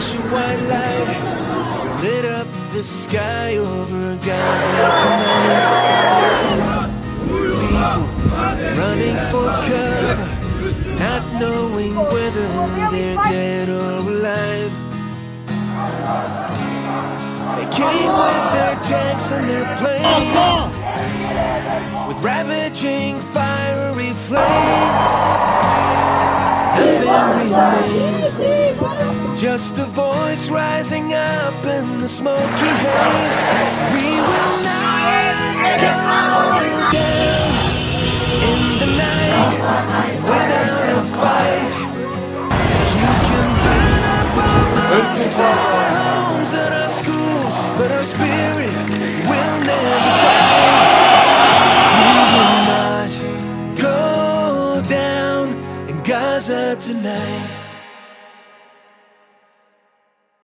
flash of white light lit up the sky over Gaza tonight. People running for cover, not knowing whether they're dead or alive. They came with their tanks and their planes, with ravaging fiery flames. Nothing remains, just a voice rising up in the smoky haze. We will not go down in the night without a fight. You can burn up our mosques our homes and our schools, but our spirit will never die. We will not go down in Gaza tonight.